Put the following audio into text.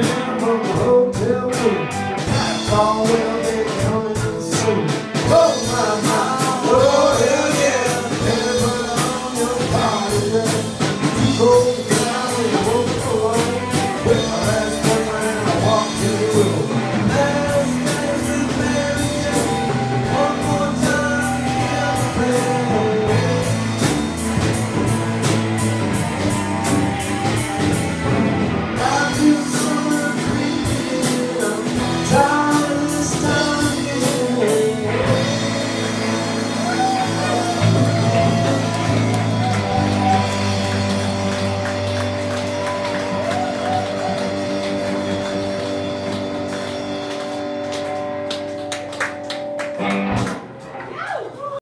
down from the hotel room. That's all we well